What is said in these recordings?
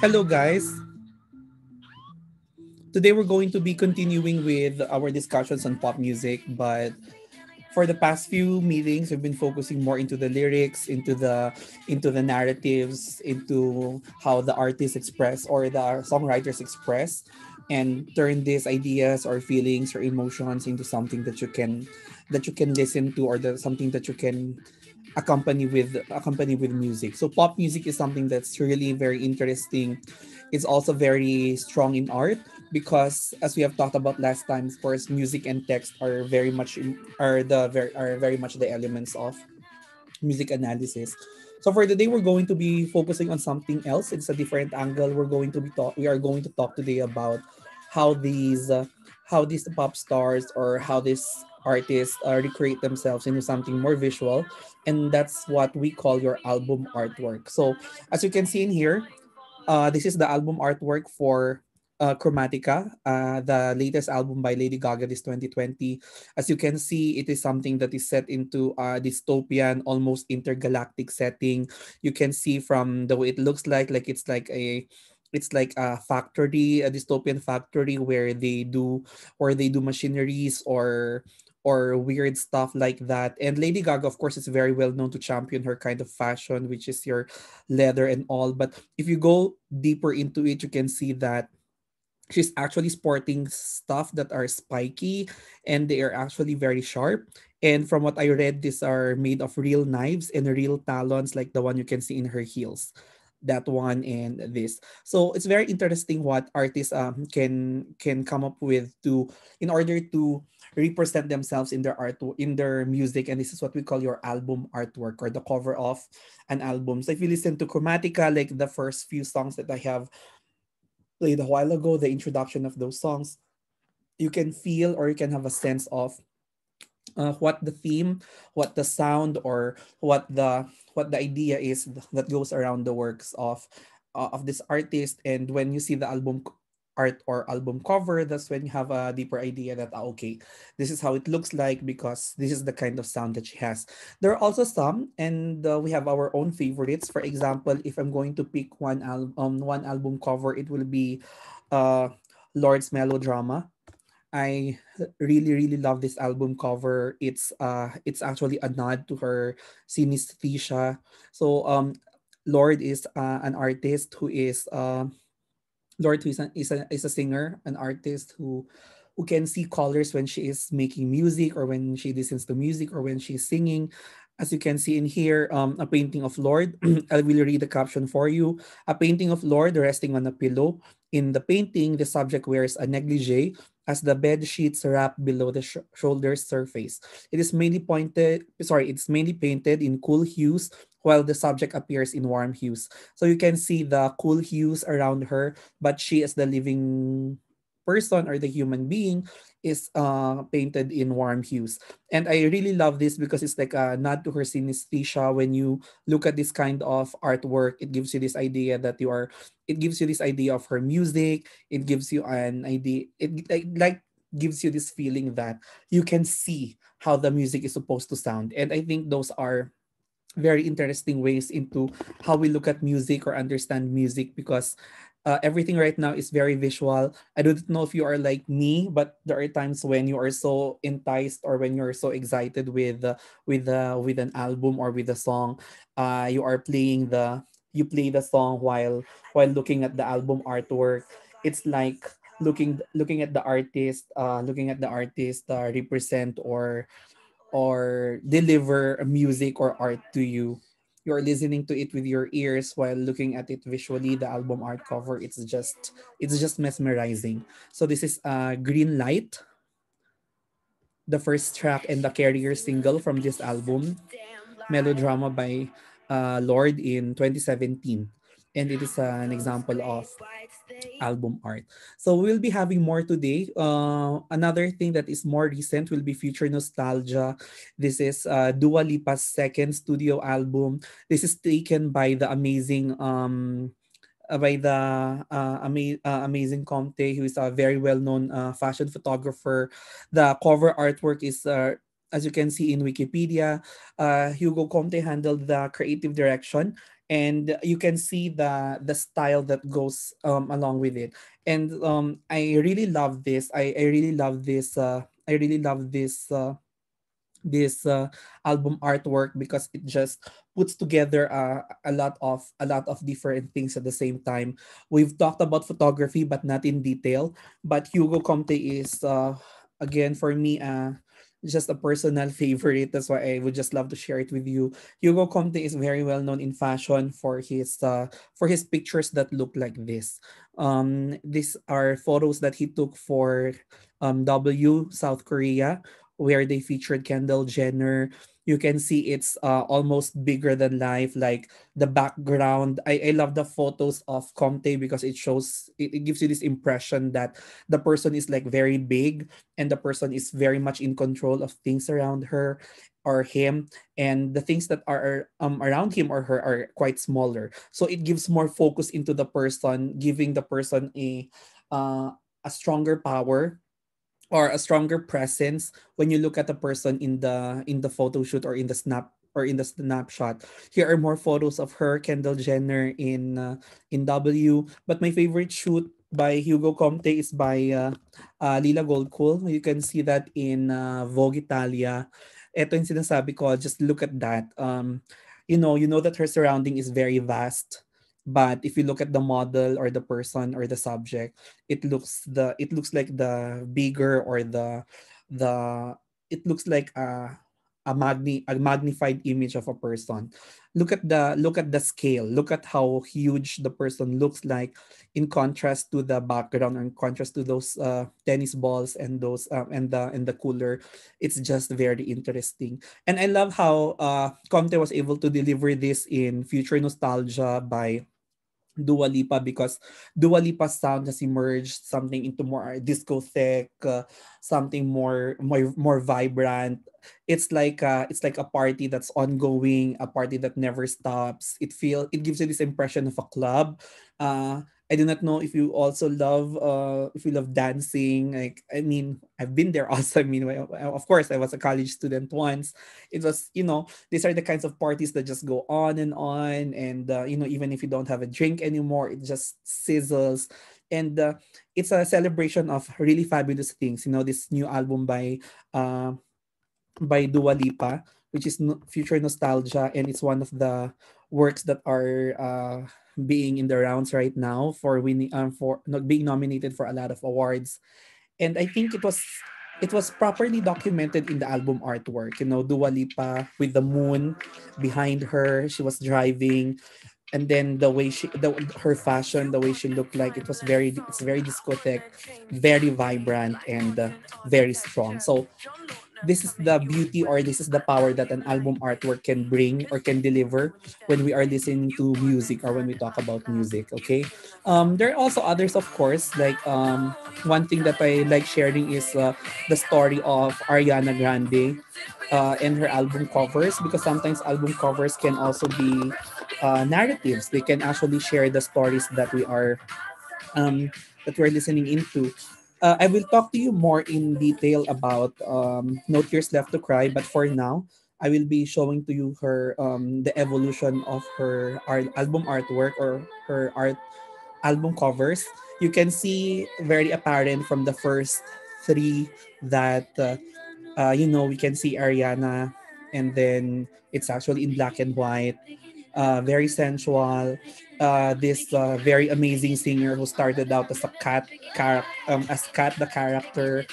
Hello, guys. Today we're going to be continuing with our discussions on pop music, but for the past few meetings we've been focusing more into the lyrics into the into the narratives into how the artists express or the songwriters express and turn these ideas or feelings or emotions into something that you can that you can listen to or the, something that you can accompany with accompany with music. So pop music is something that's really very interesting. It's also very strong in art because as we have talked about last time of course music and text are very much are the very are very much the elements of music analysis. So for today we're going to be focusing on something else. It's a different angle. We're going to be talk we are going to talk today about how these uh, how these pop stars or how these artists uh, recreate themselves into something more visual and that's what we call your album artwork so as you can see in here uh, this is the album artwork for uh, Chromatica, uh, the latest album by Lady Gaga this 2020. As you can see, it is something that is set into a dystopian, almost intergalactic setting. You can see from the way it looks like, like it's like a it's like a factory, a dystopian factory where they do or they do machineries or or weird stuff like that. And Lady Gaga, of course, is very well known to champion her kind of fashion, which is your leather and all. But if you go deeper into it, you can see that she's actually sporting stuff that are spiky and they are actually very sharp. And from what I read, these are made of real knives and real talons, like the one you can see in her heels. That one and this. So it's very interesting what artists um, can can come up with to in order to represent themselves in their art in their music and this is what we call your album artwork or the cover of an album so if you listen to chromatica like the first few songs that i have played a while ago, the introduction of those songs, you can feel or you can have a sense of uh, what the theme, what the sound, or what the what the idea is that goes around the works of uh, of this artist. And when you see the album art or album cover, that's when you have a deeper idea that, ah, okay, this is how it looks like because this is the kind of sound that she has. There are also some, and uh, we have our own favorites. For example, if I'm going to pick one album, um, one album cover, it will be uh, Lorde's Melodrama. I really, really love this album cover. It's uh, it's actually a nod to her synesthesia. So um, Lorde is uh, an artist who is uh, Lorde is a, is a, is a singer, an artist who who can see colors when she is making music or when she listens to music or when she's singing. As you can see in here, um, a painting of Lorde. I will read the caption for you. A painting of Lorde resting on a pillow. In the painting, the subject wears a negligee as the bed sheets wrap below the sh- shoulder surface. It is mainly pointed, sorry, it's mainly painted in cool hues while the subject appears in warm hues. So you can see the cool hues around her, but she as the living person or the human being is uh, painted in warm hues. And I really love this because it's like a nod to her synesthesia. When you look at this kind of artwork, it gives you this idea that you are, it gives you this idea of her music. It gives you an idea, it like, like gives you this feeling that you can see how the music is supposed to sound. And I think those are very interesting ways into how we look at music or understand music because uh, everything right now is very visual. I don't know if you are like me, but there are times when you are so enticed or when you're so excited with uh, with uh, with an album or with a song, uh, you are playing the you play the song while while looking at the album artwork. It's like looking looking at the artist, uh, looking at the artist uh, represent or or deliver music or art to you. You're listening to it with your ears while looking at it visually. The album art cover it's just it's just mesmerizing. So this is uh green light. The first track and the carrier single from this album. Melodrama by uh, lorde in 2017 and it is an example of album art. So we'll be having more today. Uh, another thing that is more recent will be Future Nostalgia. This is uh, Dua Lipa's second studio album. This is taken by the amazing um, uh, by the uh, ama- uh, amazing Comte, who is a very well-known uh, fashion photographer. The cover artwork is uh, as you can see in Wikipedia, uh, Hugo Comte handled the creative direction and you can see the the style that goes um, along with it. And um, i really love this i, I really love this uh, i really love this uh, this uh, album artwork because it just puts together uh, a lot of a lot of different things at the same time. We've talked about photography but not in detail. But hugo comte is uh, again for me uh, just a personal favorite. That's why I would just love to share it with you. Hugo Comte is very well known in fashion for his uh, for his pictures that look like this. Um, these are photos that he took for um, W South Korea, where they featured Kendall Jenner, you can see it's uh, almost bigger than life like the background. I, I love the photos of comte because it shows it, it gives you this impression that the person is like very big and the person is very much in control of things around her or him. And the things that are um, around him or her are quite smaller. So it gives more focus into the person giving the person a uh, a stronger power or a stronger presence when you look at the person in the in the photo shoot or in the snap or in the snapshot. Here are more photos of her, Kendall Jenner in uh, in W. But my favorite shoot by Hugo Comte is by uh, uh, Lila Goldcool. You can see that in uh, Vogue Italia. Ito yung sinasabi ko, just look at that. Um, you know, you know that her surrounding is very vast but if you look at the model or the person or the subject it looks the it looks like the bigger or the the it looks like a a magni a magnified image of a person. Look at the look at the scale. Look at how huge the person looks like in contrast to the background or in contrast to those uh, tennis balls and those um, and the and the cooler. It's just very interesting. And i love how uh comte was able to deliver this in future nostalgia by Dua Lipa because Dua Lipa's sound has emerged something into more discotheque, uh, something more more more vibrant. It's like uh, it's like a party that's ongoing, a party that never stops. It feel it gives you this impression of a club. Uh, I do not know if you also love uh if you love dancing. Like I mean, I've been there also. I mean, of course, I was a college student once. It was you know these are the kinds of parties that just go on and on, and uh, you know even if you don't have a drink anymore, it just sizzles. And uh, it's a celebration of really fabulous things. You know, this new album by uh, by Dua Lipa, which is Future Nostalgia, and it's one of the works that are uh, being in the rounds right now for winning um, for not being nominated for a lot of awards. And i think it was it was properly documented in the album artwork you know Dua Lipa with the moon behind her she was driving. And then the way she the, her fashion the way she looked like it was very it's very discotheque very vibrant and uh, very strong. So this is the beauty or this is the power that an album artwork can bring or can deliver when we are listening to music or when we talk about music okay? Um, there are also others of course like um, one thing that i like sharing is uh, the story of ariana grande uh, and her album covers because sometimes album covers can also be uh, narratives. They can actually share the stories that we are um, that we're listening into uh, I will talk to you more in detail about um, No Tears Left to Cry, but for now, I will be showing to you her um, the evolution of her art, album artwork or her art album covers. You can see very apparent from the first three that uh, uh, you know we can see Ariana, and then it's actually in black and white, uh, very sensual uh, this uh, very amazing singer who started out as a cat, um, as cat the character,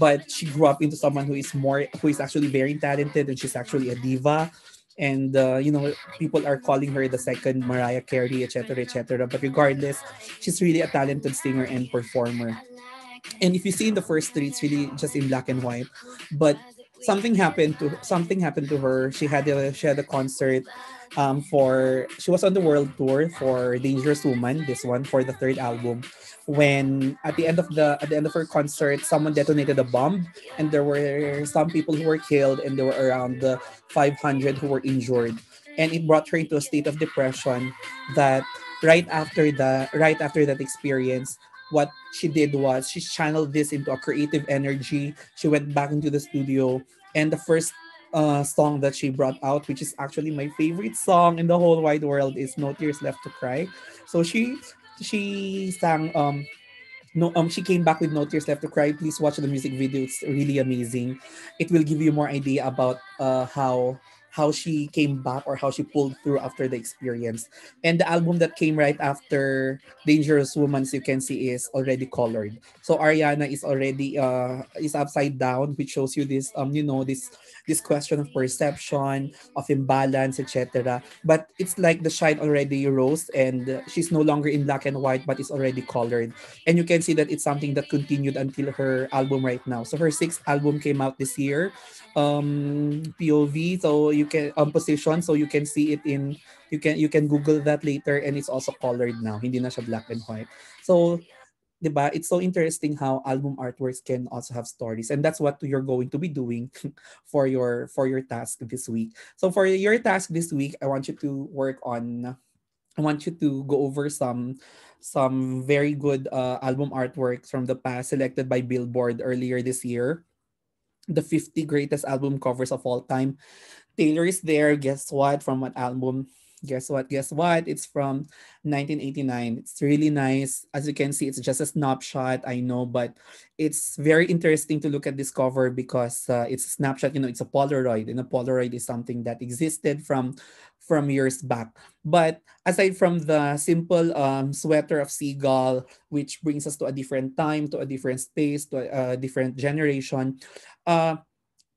but she grew up into someone who is more who is actually very talented and she's actually a diva. And uh, you know, people are calling her the second Mariah Carey, etc., etc. But regardless, she's really a talented singer and performer. And if you see in the first three, it's really just in black and white. But something happened to something happened to her. She had a she had a concert um, for she was on the world tour for Dangerous Woman, this one for the third album. When at the end of the at the end of her concert, someone detonated a bomb, and there were some people who were killed, and there were around the 500 who were injured, and it brought her into a state of depression. That right after the right after that experience, what she did was she channeled this into a creative energy. She went back into the studio, and the first uh, song that she brought out, which is actually my favorite song in the whole wide world, is "No Tears Left to Cry." So she she sang um no um she came back with no tears left to cry. Please watch the music video. It's really amazing. It will give you more idea about uh how how she came back or how she pulled through after the experience. And the album that came right after Dangerous Woman, as you can see, is already colored. So Ariana is already uh is upside down, which shows you this um you know this this question of perception, of imbalance, etc. But it's like the shine already rose and she's no longer in black and white, but it's already colored. And you can see that it's something that continued until her album right now. So her sixth album came out this year um POV so you can um position so you can see it in you can you can google that later and it's also colored now. Hindi na siya black and white. So diba it's so interesting how album artworks can also have stories. And that's what you're going to be doing for your for your task this week. So for your task this week i want you to work on i want you to go over some some very good uh, album artworks from the past selected by billboard earlier this year. The 50 greatest album covers of all time. Taylor is there. Guess what? From what album? Guess what? Guess what? It's from 1989. It's really nice. As you can see, it's just a snapshot. I know, but it's very interesting to look at this cover because uh, it's a snapshot. You know, it's a Polaroid, and a Polaroid is something that existed from from years back. But aside from the simple um, sweater of seagull, which brings us to a different time, to a different space, to a, a different generation, uh,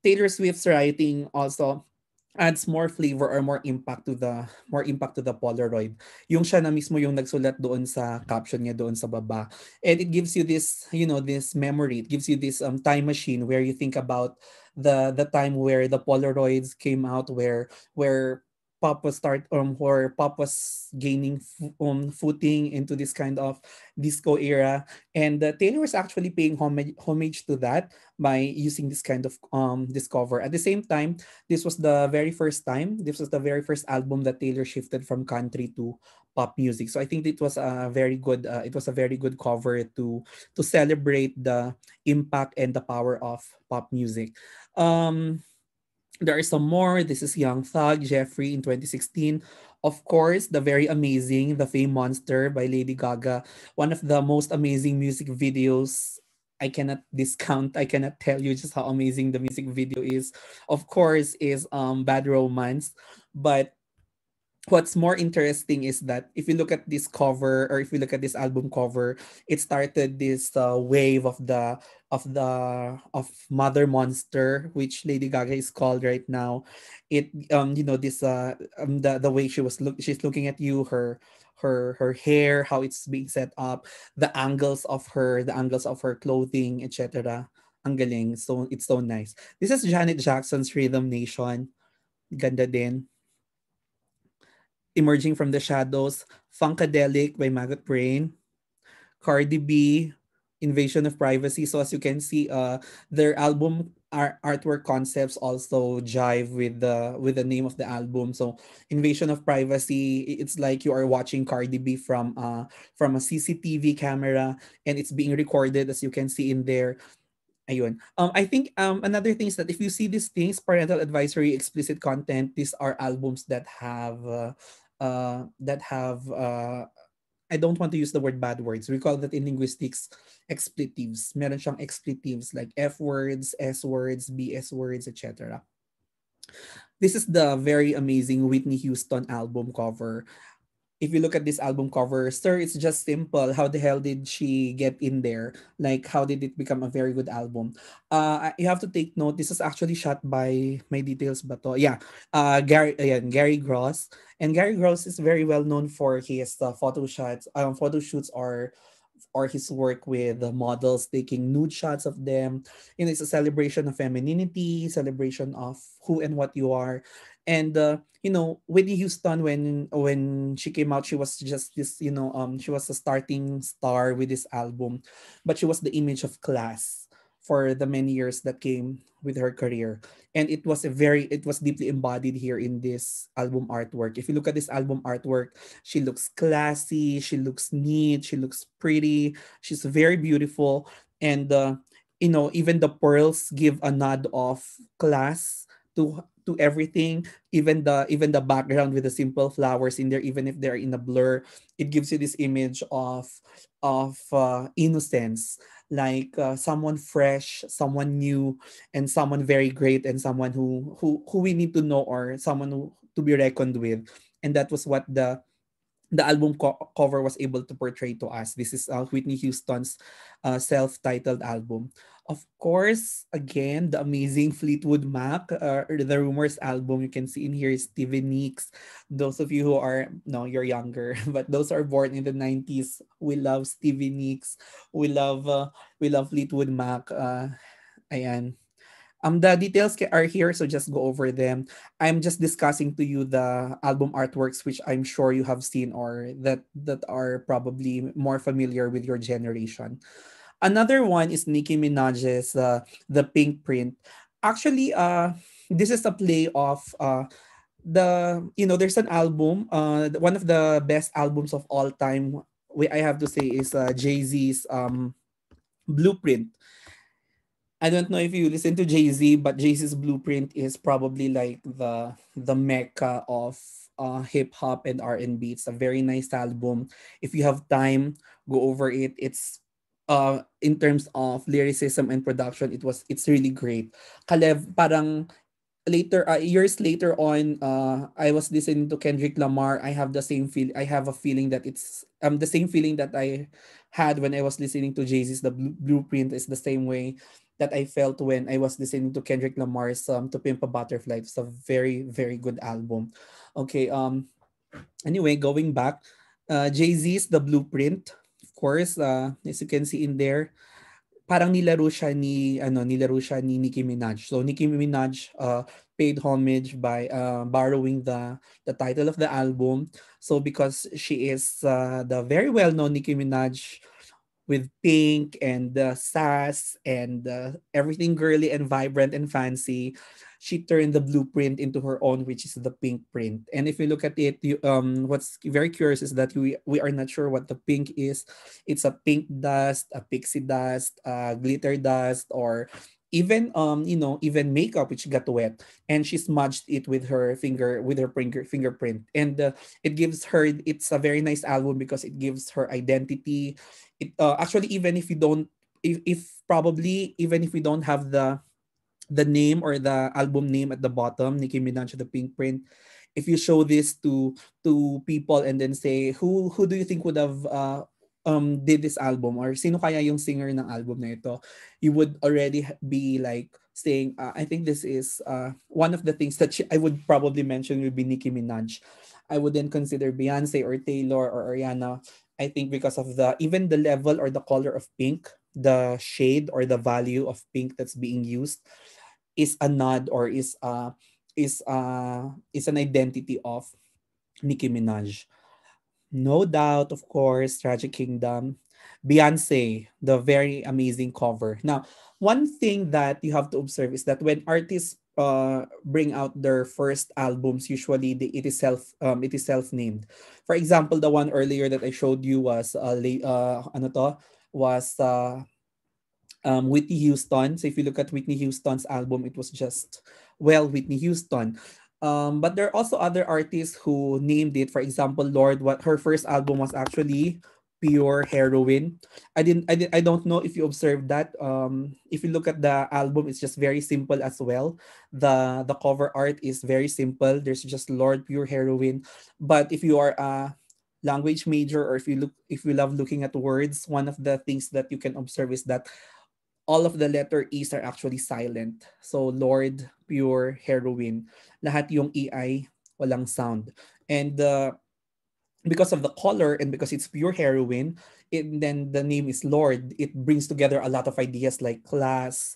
Taylor Swift's writing also adds more flavor or more impact to the more impact to the Polaroid. Yung siya na mismo yung nagsulat doon sa caption niya doon sa baba. And it gives you this, you know, this memory. It gives you this um time machine where you think about the the time where the Polaroids came out where where pop was start um or pop was gaining um footing into this kind of disco era. And uh, Taylor was actually paying homage, homage to that by using this kind of um discover. At the same time this was the very first time this was the very first album that Taylor shifted from country to pop music. So I think it was a very good uh, it was a very good cover to to celebrate the impact and the power of pop music. Um there are some more. This is Young Thug, Jeffrey in 2016. Of course, the very amazing The Fame Monster by Lady Gaga. One of the most amazing music videos I cannot discount. I cannot tell you just how amazing the music video is. Of course, is um Bad Romance, but what's more interesting is that if you look at this cover or if you look at this album cover it started this uh, wave of the of the of mother monster which lady gaga is called right now. It um you know this uh um, the the way she was look she's looking at you her her her hair how it's being set up the angles of her the angles of her clothing etc ang galing. So it's so nice. This is janet jackson's rhythm nation. Ganda din Emerging from the Shadows, Funkadelic by Maggot Brain, Cardi B, Invasion of Privacy. So as you can see, uh, their album art- artwork concepts also jive with the with the name of the album. So Invasion of Privacy, it's like you are watching Cardi B from uh from a CCTV camera and it's being recorded as you can see in there. Ayun. Um, I think um, another thing is that if you see these things, parental advisory, explicit content, these are albums that have uh, uh, that have uh, I don't want to use the word bad words. We call that in linguistics expletives. Meron siyang expletives like F words, S words, BS words, etc. This is the very amazing Whitney Houston album cover if you look at this album cover, sir, it's just simple. How the hell did she get in there? Like, how did it become a very good album? Uh, you have to take note. This is actually shot by my details, but yeah, uh, Garry, ayan, Garry Gross, and Garry Gross is very well known for his uh, photo shots, um, photo shoots or or his work with the models taking nude shots of them. You know, it's a celebration of femininity, celebration of who and what you are. And uh, you know, Whitney Houston when when she came out, she was just this, you know, um, she was a starting star with this album, but she was the image of class for the many years that came with her career. And it was a very it was deeply embodied here in this album artwork. If you look at this album artwork she looks classy she looks neat she looks pretty she's very beautiful. And uh, you know even the pearls give a nod of class to to everything even the even the background with the simple flowers in there even if they're in a blur it gives you this image of of uh, innocence like uh, someone fresh someone new and someone very great and someone who who who we need to know or someone who, to be reckoned with and that was what the the album co- cover was able to portray to us. This is uh, Whitney Houston's uh, self-titled album. Of course, again, the amazing Fleetwood Mac, uh, the Rumours album. You can see in here is Stevie Nicks. Those of you who are, no, you're younger, but those are born in the 90s, we love Stevie Nicks. We love, uh, we love Fleetwood Mac. Uh, ayan. Um, the details are here, so just go over them. I'm just discussing to you the album artworks, which I'm sure you have seen or that that are probably more familiar with your generation. Another one is Nicki Minaj's uh, "The Pink Print." Actually, uh, this is a play of uh, the you know there's an album, uh, one of the best albums of all time. We I have to say is uh, Jay Z's um, Blueprint I don't know if you listen to Jay Z, but Jay Z's Blueprint is probably like the the mecca of uh, hip hop and R and B. It's a very nice album. If you have time, go over it. It's uh in terms of lyricism and production, it was it's really great. Kalev, parang later uh, years later on uh I was listening to Kendrick Lamar I have the same feel I have a feeling that it's um the same feeling that I had when I was listening to Jay-Z's the blueprint is the same way that I felt when I was listening to Kendrick Lamar's um, To Pimp a Butterfly. It's a very, very good album. Okay, um, anyway, going back, uh, Jay-Z's The Blueprint, course, uh, as you can see in there, parang nilaro siya ni ano nilaro siya ni Nicki Minaj. So Nicki Minaj uh, paid homage by uh, borrowing the the title of the album. So because she is uh, the very well-known Nicki Minaj with pink and the uh, sass and uh, everything girly and vibrant and fancy she turned the blueprint into her own which is the pink print. And if you look at it you, um what's very curious is that we we are not sure what the pink is. It's a pink dust a pixie dust a glitter dust or even um you know even makeup which got wet and she smudged it with her finger with her finger fingerprint. And uh, it gives her it's a very nice album because it gives her identity. It uh, actually even if you don't if, if probably even if we don't have the the name or the album name at the bottom Nicki Minaj the pink print if you show this to to people and then say who who do you think would have uh, um did this album or sino kaya yung singer ng album na ito you would already be like saying uh, I think this is uh one of the things that she, I would probably mention would be Nicki Minaj. I would then consider Beyonce or Taylor or Ariana I think because of the even the level or the color of pink the shade or the value of pink that's being used is a nod or is uh is uh is an identity of Nicki Minaj no doubt, of course, Tragic Kingdom. Beyonce, the very amazing cover. Now, one thing that you have to observe is that when artists uh, bring out their first albums, usually they, it is self um, it is self named. For example, the one earlier that I showed you was uh, uh ano to was uh, um, Whitney Houston. So if you look at Whitney Houston's album, it was just well Whitney Houston. Um, but there are also other artists who named it. For example, Lorde, what her first album was actually pure heroine. I didn't I didn't I don't know if you observed that. Um if you look at the album, it's just very simple as well. The the cover art is very simple. There's just Lorde pure heroine. But if you are a language major or if you look if you love looking at words, one of the things that you can observe is that all of the letter E's are actually silent. So Lorde, pure, heroine. Lahat yung EI, walang sound. And uh, because of the color and because it's pure heroine, it, then the name is Lorde. It brings together a lot of ideas like class,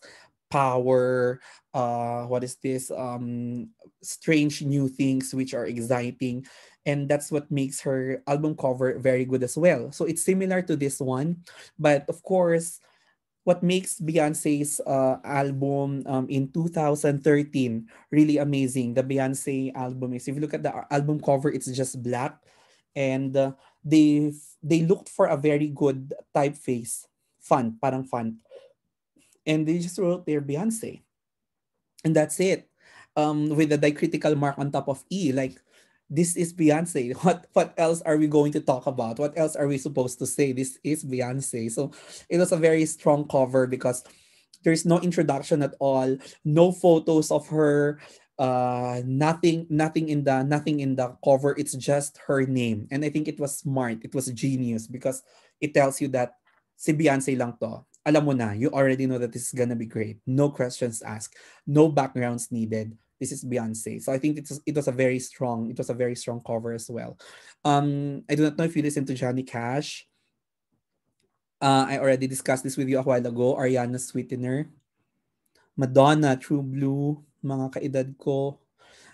power, uh, what is this? Um, strange new things which are exciting. And that's what makes her album cover very good as well. So it's similar to this one. But of course, what makes Beyonce's uh, album um, in 2013 really amazing. The Beyonce album is if you look at the album cover, it's just black, and uh, they they looked for a very good typeface, font, parang font, and they just wrote their Beyonce, and that's it. Um, with the diacritical mark on top of E, like this is Beyonce. What what else are we going to talk about? What else are we supposed to say? This is Beyonce. So it was a very strong cover because there's no introduction at all, no photos of her, uh nothing nothing in the nothing in the cover it's just her name and i think it was smart it was genius because it tells you that si Beyonce lang to alam mo na you already know that this is gonna be great no questions asked no backgrounds needed this is Beyonce. So I think it was, it was a very strong, it was a very strong cover as well. Um, I do not know if you listen to Johnny Cash. Uh, I already discussed this with you a while ago. Ariana Sweetener. Madonna, True Blue, mga kaedad ko.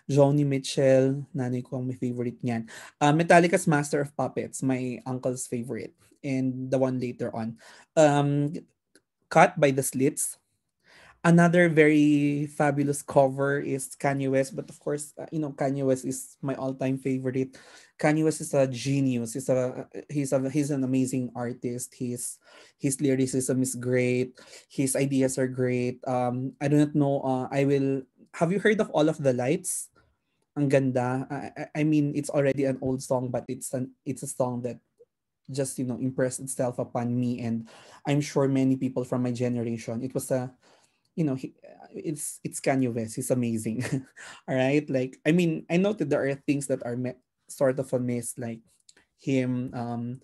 Joni Mitchell, nanay ko ang may favorite niyan. Uh, Metallica's Master of Puppets, my uncle's favorite. And the one later on. Um, cut by the Slits, another very fabulous cover is Kanye West, but of course, uh, you know, Kanye West is my all-time favorite. Kanye West is a genius. He's a he's a he's an amazing artist. His his lyricism is great. His ideas are great. Um, I do not know. Uh, I will. Have you heard of All of the Lights? Ang ganda. I, I mean, it's already an old song, but it's an it's a song that just you know impressed itself upon me, and I'm sure many people from my generation. It was a you know, he, it's it's Kanye West. He's amazing. All right, like I mean, I know that there are things that are me- sort of a miss, like him, um,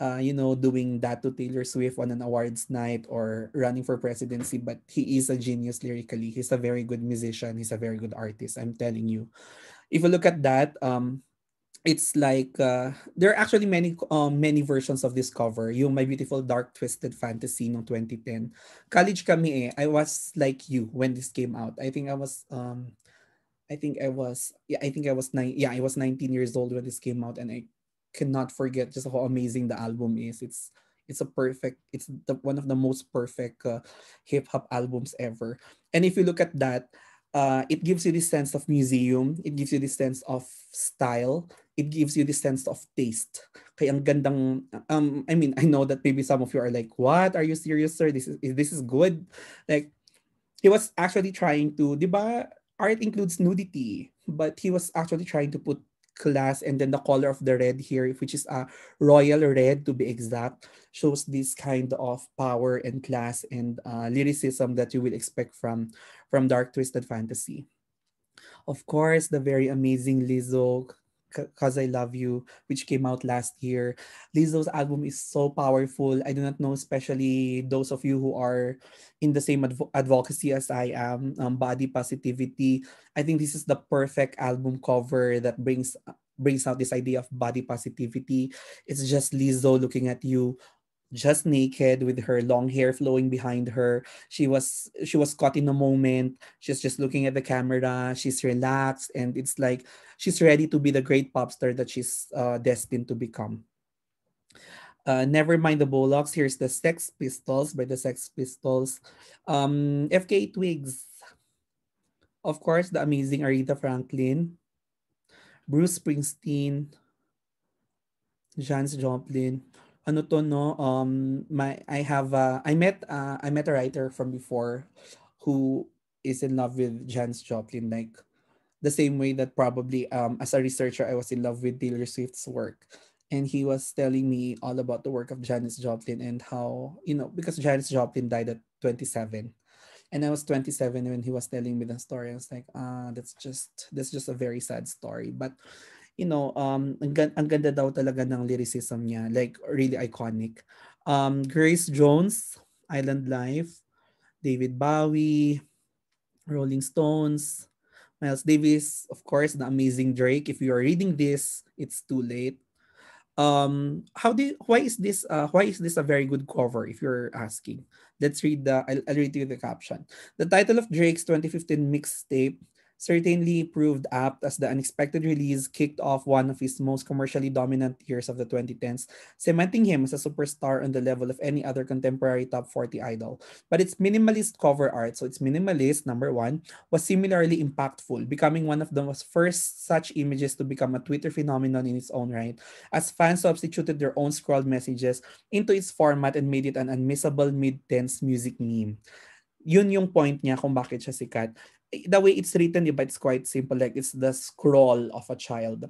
uh, you know, doing that to Taylor Swift on an awards night or running for presidency. But he is a genius lyrically. He's a very good musician. He's a very good artist. I'm telling you. If you look at that, um, it's like uh, there are actually many um, many versions of this cover. Yung My Beautiful Dark Twisted Fantasy no 2010. College kami eh. I was like you when this came out. I think I was um I think I was yeah, I think I was nine yeah, I was 19 years old when this came out and I cannot forget just how amazing the album is. It's it's a perfect it's the one of the most perfect uh, hip hop albums ever. And if you look at that, uh, it gives you this sense of museum, it gives you this sense of style, it gives you this sense of taste. Kaya ang gandang, um, I mean, I know that maybe some of you are like, what? Are you serious, sir? This is, this is good. Like, he was actually trying to, di art includes nudity, but he was actually trying to put class and then the color of the red here which is a royal red to be exact shows this kind of power and class and uh, lyricism that you will expect from from dark twisted fantasy. Of course the very amazing lizzo Cause I Love You, which came out last year. Lizzo's album is so powerful. I do not know, especially those of you who are in the same adv- advocacy as I am, um, body positivity. I think this is the perfect album cover that brings brings out this idea of body positivity. It's just Lizzo looking at you just naked with her long hair flowing behind her she was she was caught in a moment she's just looking at the camera she's relaxed and it's like she's ready to be the great pop star that she's uh, destined to become uh, never mind the Bollocks. Here's the Sex Pistols by the Sex Pistols. Um, FKA Twigs. Of course, the amazing Aretha Franklin. Bruce Springsteen. Janis Joplin ano to no um my I have I met uh, I met a writer from before who is in love with Janis Joplin like the same way that probably um as a researcher I was in love with Taylor Swift's work. And he was telling me all about the work of Janis Joplin and how you know because Janis Joplin died at 27 and I was 27 when he was telling me the story. I was like ah that's just that's just a very sad story. But you know, um, ang, ang ganda daw talaga ng lyricism niya. Like, really iconic. Um, Grace Jones, Island Life, David Bowie, Rolling Stones, Miles Davis, of course, the amazing Drake. If you are reading this, it's too late. Um, how do you, why is this uh, why is this a very good cover? If you're asking, let's read the I'll, I'll read you the caption. The title of Drake's 2015 mixtape certainly proved apt as the unexpected release kicked off one of his most commercially dominant years of the 2010s, cementing him as a superstar on the level of any other contemporary top 40 idol. But its minimalist cover art, so it's minimalist, number one, was similarly impactful, becoming one of the first such images to become a Twitter phenomenon in its own right, as fans substituted their own scrawled messages into its format and made it an unmissable mid-tense music meme yun yung point niya kung bakit siya sikat the way it's written, but it's quite simple. Like it's the scroll of a child.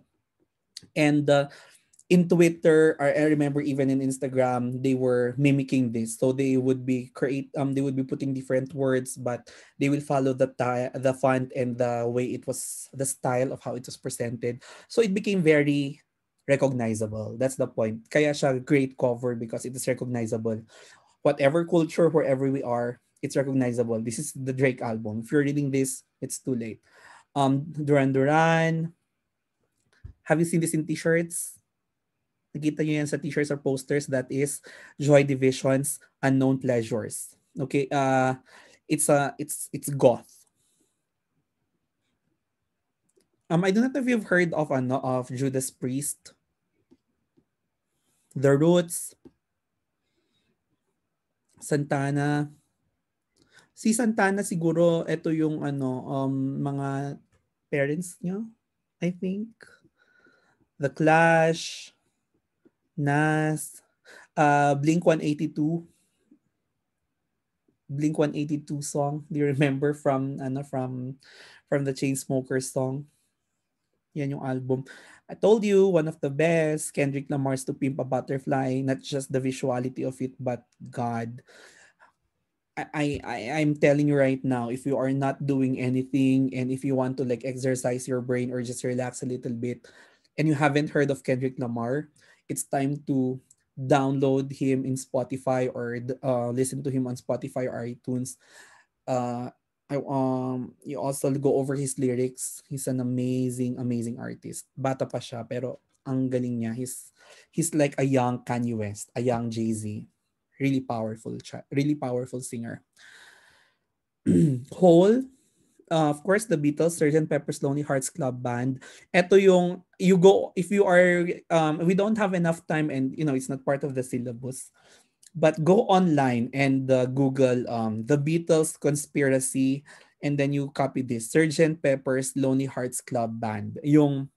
And uh, in Twitter, or I remember even in Instagram, they were mimicking this. So they would be create um they would be putting different words, but they will follow the ti- the font and the way it was the style of how it was presented. So it became very recognizable. That's the point. Kaya siya great cover because it is recognizable. Whatever culture, wherever we are, it's recognizable. This is the Drake album. If you're reading this, it's too late. Um, Duran Duran. Have you seen this in t-shirts? Nakita nyo yan sa t-shirts or posters. That is Joy Division's Unknown Pleasures. Okay, uh, it's a it's it's goth. Um, I don't know if you've heard of ano of Judas Priest. The Roots, Santana, Si Santana siguro, ito yung ano, um, mga parents niya, I think. The Clash, Nas, uh, Blink-182. Blink-182 song. Do you remember from, ano, from, from the Chainsmokers song? Yan yung album. I told you, one of the best, Kendrick Lamar's To Pimp a Butterfly, not just the visuality of it, but God. I, I I'm telling you right now, if you are not doing anything and if you want to like exercise your brain or just relax a little bit, and you haven't heard of Kendrick Lamar, it's time to download him in Spotify or uh, listen to him on Spotify or iTunes. Uh, I, um, you also go over his lyrics. He's an amazing, amazing artist. Bata pa siya, pero ang galing niya. He's, he's like a young Kanye West, a young Jay-Z really powerful really powerful singer Hole uh, of course the Beatles Sgt. Pepper's Lonely Hearts Club Band ito yung you go if you are um, we don't have enough time and you know it's not part of the syllabus but go online and uh, google um, the Beatles conspiracy and then you copy this Sgt. Pepper's Lonely Hearts Club Band yung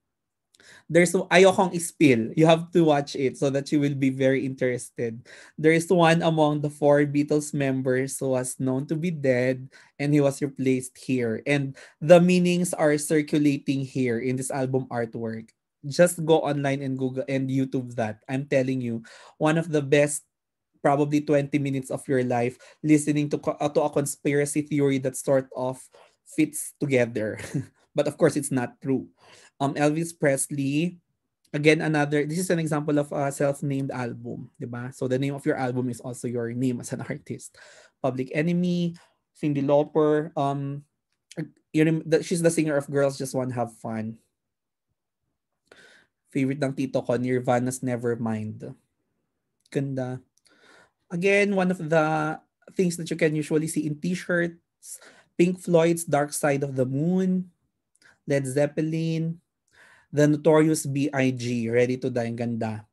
there's ayokong spill. You have to watch it so that you will be very interested. There is one among the four Beatles members who was known to be dead and he was replaced here. And the meanings are circulating here in this album artwork. Just go online and Google and YouTube that. I'm telling you, one of the best probably 20 minutes of your life listening to, uh, to a conspiracy theory that sort of fits together. but of course, it's not true um, Elvis Presley, again, another, this is an example of a self-named album, diba? So the name of your album is also your name as an artist. Public Enemy, Cyndi Lauper, um, she's the singer of Girls Just Want to Have Fun. Favorite ng tito ko, Nirvana's Nevermind. Ganda. Again, one of the things that you can usually see in t-shirts, Pink Floyd's Dark Side of the Moon, Led Zeppelin, The Notorious B.I.G., Ready to Die, ganda.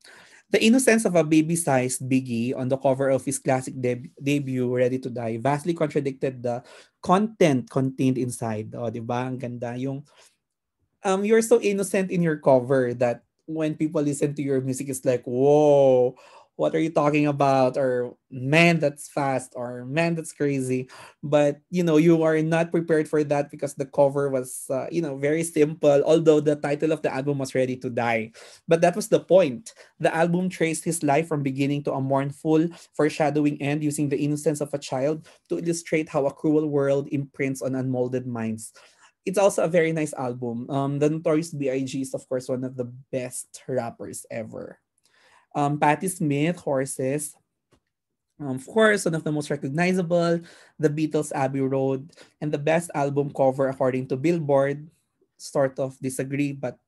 The innocence of a baby-sized Biggie on the cover of his classic deb- debut, Ready to Die, vastly contradicted the content contained inside. O, oh, di ba? Ang ganda. Yung, um, you're so innocent in your cover that when people listen to your music, it's like, whoa, what are you talking about or man that's fast or man that's crazy but you know you are not prepared for that because the cover was uh, you know very simple although the title of the album was ready to die but that was the point the album traced his life from beginning to a mournful foreshadowing end using the innocence of a child to illustrate how a cruel world imprints on unmolded minds it's also a very nice album. Um, the Notorious B.I.G. is of course one of the best rappers ever. Um, Patti Smith, Horses. Um, of course, one of the most recognizable, The Beatles' Abbey Road, and the best album cover according to Billboard, sort of disagree, but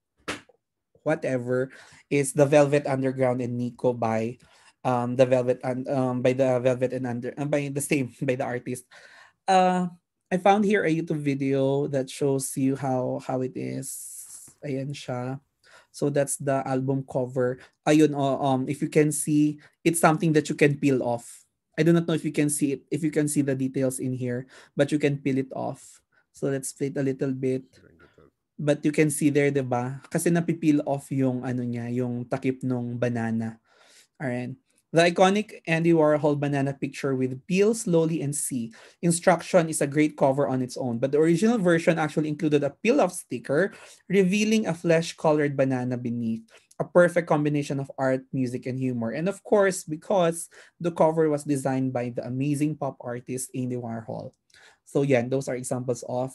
whatever, is The Velvet Underground and Nico by um, the Velvet and um, by the Velvet and Under um, by the same by the artist. Uh, I found here a YouTube video that shows you how how it is. Ayan siya. So that's the album cover. Ayun, uh, um, if you can see, it's something that you can peel off. I do not know if you can see it, if you can see the details in here, but you can peel it off. So let's play it a little bit. But you can see there, 'di ba? Kasi napipeel off yung ano niya, yung takip ng banana. Alright. The iconic Andy Warhol banana picture with peel slowly and see. Instruction is a great cover on its own, but the original version actually included a peel-off sticker revealing a flesh-colored banana beneath. A perfect combination of art, music, and humor. And of course, because the cover was designed by the amazing pop artist Andy Warhol. So yeah, those are examples of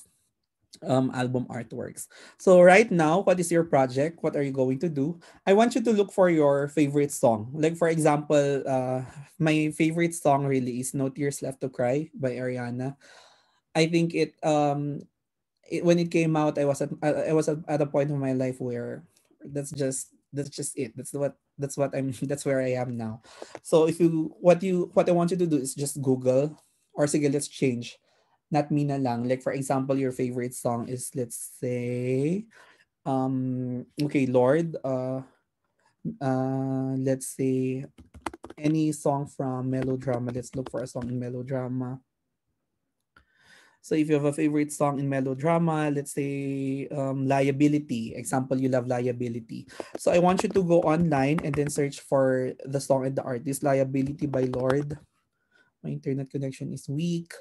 um, album artworks. So right now, what is your project? What are you going to do? I want you to look for your favorite song. Like for example, uh, my favorite song really is "No Tears Left to Cry" by Ariana. I think it um it, when it came out, I was at I was at, a point of my life where that's just that's just it. That's what that's what I'm that's where I am now. So if you what you what I want you to do is just Google or sige, let's change not me na lang. Like for example, your favorite song is let's say um okay, Lorde, uh uh let's say any song from Melodrama. Let's look for a song in Melodrama. So if you have a favorite song in melodrama, let's say um, liability, example, you love liability. So I want you to go online and then search for the song and the artist, liability by Lorde. My internet connection is weak.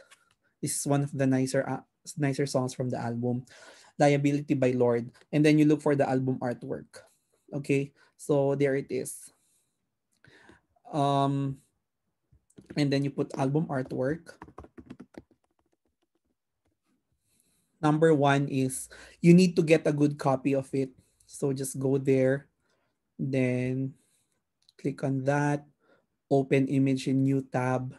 This is one of the nicer uh, nicer songs from the album. Liability by Lorde. And then you look for the album artwork. Okay? So there it is. Um and then you put album artwork. Number one is you need to get a good copy of it. So just go there, then click on that, open image in new tab,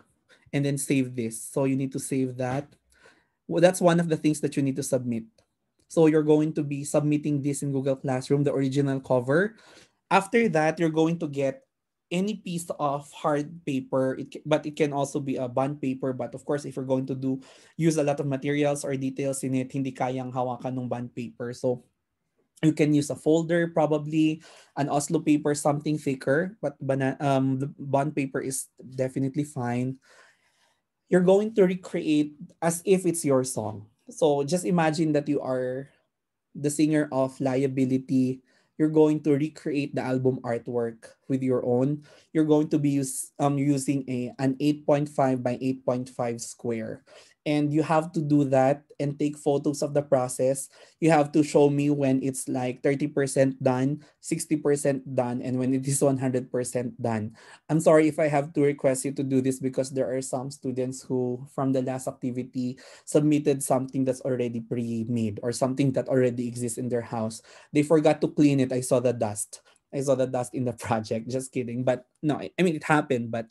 and then save this. So you need to save that. Well, that's one of the things that you need to submit. So you're going to be submitting this in Google Classroom, the original cover. After that, you're going to get any piece of hard paper, it, but it can also be a bond paper. But of course, if you're going to do use a lot of materials or details in it, hindi kayang hawakan ng bond paper. So you can use a folder, probably an Oslo paper, something thicker, but um, the bond paper is definitely fine you're going to recreate as if it's your song. So just imagine that you are the singer of Liability. You're going to recreate the album artwork with your own. You're going to be use, um, using a an 8.5 by 8.5 square and you have to do that and take photos of the process. You have to show me when it's like 30% done, 60% done, and when it is 100% done. I'm sorry if I have to request you to do this because there are some students who, from the last activity, submitted something that's already pre-made or something that already exists in their house. They forgot to clean it. I saw the dust. I saw the dust in the project. Just kidding. But no, I mean, it happened, but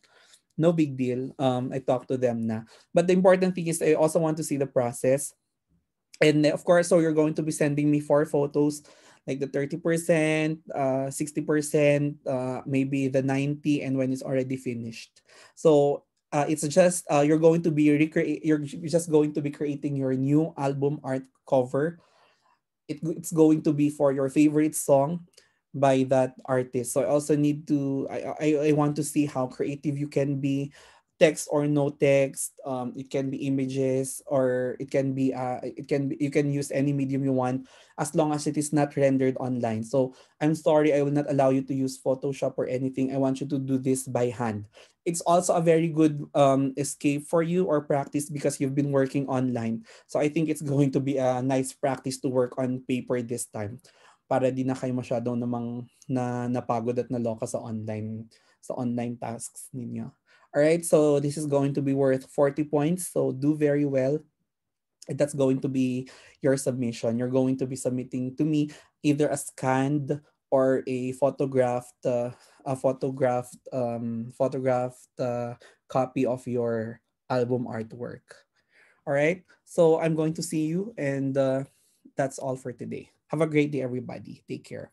no big deal. Um, I talked to them na. But the important thing is I also want to see the process. And of course, so you're going to be sending me four photos, like the 30%, uh, 60%, uh, maybe the 90 and when it's already finished. So uh, it's just uh, you're going to be recreate you're just going to be creating your new album art cover. It, it's going to be for your favorite song by that artist. So I also need to I I, I want to see how creative you can be. Text or no text um it can be images or it can be uh it can be you can use any medium you want as long as it is not rendered online. So i'm sorry i will not allow you to use photoshop or anything. I want you to do this by hand. It's also a very good um escape for you or practice because you've been working online. So i think it's going to be a nice practice to work on paper this time para di na kayo masyadong namang na napagod at naloka sa online sa online tasks ninyo. All right, so this is going to be worth 40 points. So do very well. That's going to be your submission. You're going to be submitting to me either a scanned or a photographed uh, a photographed um, photographed uh, copy of your album artwork. All right. So I'm going to see you and uh, that's all for today. Have a great day, everybody. Take care.